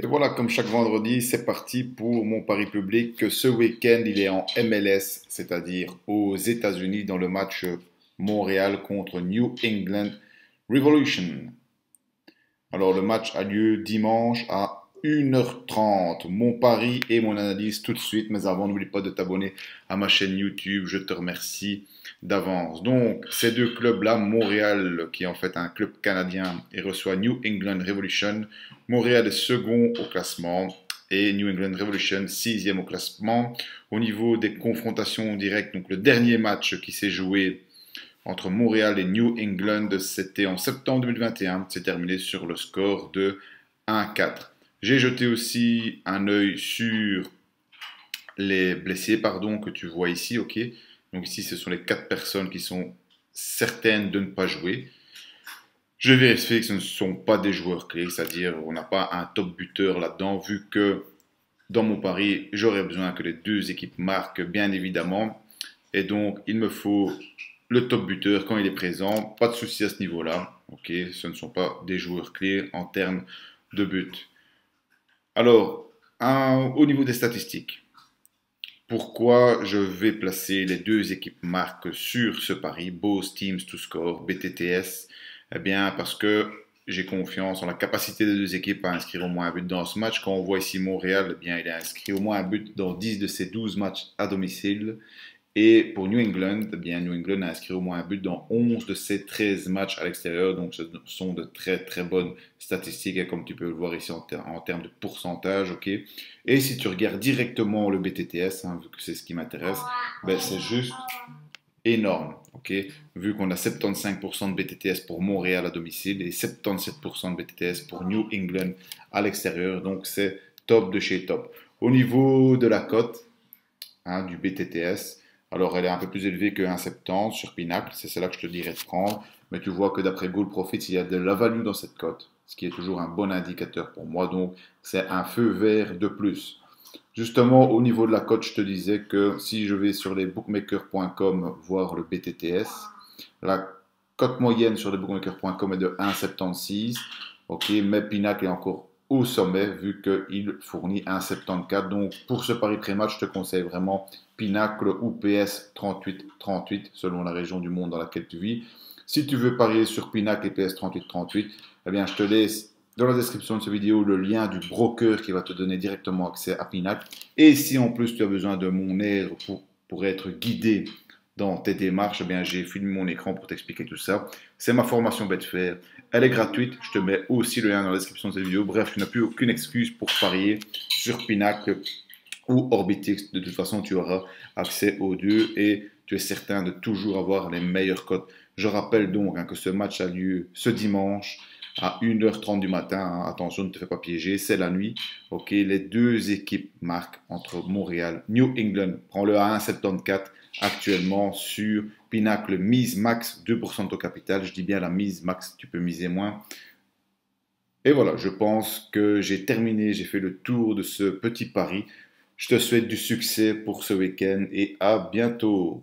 Et voilà, comme chaque vendredi, c'est parti pour mon pari public. Ce week-end, il est en MLS, c'est-à-dire aux États-Unis, dans le match Montréal contre New England Revolution. Alors, le match a lieu dimanche à 1h30. Mon pari et mon analyse tout de suite. Mais avant, n'oublie pas de t'abonner à ma chaîne YouTube. Je te remercie d'avance. Donc, ces deux clubs-là, Montréal, qui est en fait un club canadien, et reçoit New England Revolution. Montréal est second au classement et New England Revolution sixième au classement. Au niveau des confrontations directes, donc le dernier match qui s'est joué entre Montréal et New England, c'était en septembre 2021. C'est terminé sur le score de 1-4. J'ai jeté aussi un œil sur les blessés, pardon, que tu vois ici. Donc ici, ce sont les quatre personnes qui sont certaines de ne pas jouer. Je vérifie que ce ne sont pas des joueurs clés, c'est-à-dire on n'a pas un top buteur là-dedans, vu que dans mon pari, j'aurais besoin que les deux équipes marquent, bien évidemment. Et donc, il me faut le top buteur quand il est présent. Pas de souci à ce niveau-là. Ce ne sont pas des joueurs clés en termes de but. Alors, au niveau des statistiques, pourquoi je vais placer les deux équipes marques sur ce pari, Both Teams to Score, BTTS Eh bien, parce que j'ai confiance en la capacité des deux équipes à inscrire au moins un but dans ce match. Quand on voit ici Montréal, eh bien, il a inscrit au moins un but dans 10 de ses 12 matchs à domicile. Et pour New England, eh bien, New England a inscrit au moins un but dans 11 de ses 13 matchs à l'extérieur. Donc, ce sont de très très bonnes statistiques, comme tu peux le voir ici en, termes de pourcentage. Et si tu regardes directement le BTTS, hein, vu que c'est ce qui m'intéresse, ben, c'est juste énorme. vu qu'on a 75% de BTTS pour Montréal à domicile et 77% de BTTS pour New England à l'extérieur. Donc, c'est top de chez top. Au niveau de la cote hein, du BTTS, alors, elle est un peu plus élevée que 1,70 sur Pinacle, c'est celle-là que je te dirais de prendre. Mais tu vois que d'après Gold Profit, il y a de la value dans cette cote, ce qui est toujours un bon indicateur pour moi. Donc, c'est un feu vert de plus. Justement, au niveau de la cote, je te disais que si je vais sur les bookmakers.com voir le BTTS, la cote moyenne sur les bookmakers.com est de 1,76. Ok, mais Pinacle est encore au sommet vu qu'il fournit un 74. Donc pour ce pari pré-match, je te conseille vraiment Pinacle ou PS 38-38 selon la région du monde dans laquelle tu vis. Si tu veux parier sur Pinacle et PS 38-38, eh bien je te laisse dans la description de cette vidéo le lien du broker qui va te donner directement accès à Pinacle. Et si en plus tu as besoin de mon aide pour, pour être guidé dans tes démarches, eh bien j'ai filmé mon écran pour t'expliquer tout ça. C'est ma formation Betfair. Elle est gratuite. Je te mets aussi le lien dans la description de cette vidéo. Bref, tu n'as plus aucune excuse pour parier sur Pinacle ou Orbitix. De toute façon, tu auras accès aux deux et tu es certain de toujours avoir les meilleures cotes. Je rappelle donc hein, que ce match a lieu ce dimanche à 1h30 du matin. Hein. Attention, ne te fais pas piéger, c'est la nuit. Ok, les deux équipes marquent entre Montréal, New England. Prends-le à 1,74 actuellement sur Pinacle mise max 2% au capital. Je dis bien la mise max, tu peux miser moins. Et voilà, je pense que j'ai terminé, j'ai fait le tour de ce petit pari. Je te souhaite du succès pour ce week-end et à bientôt.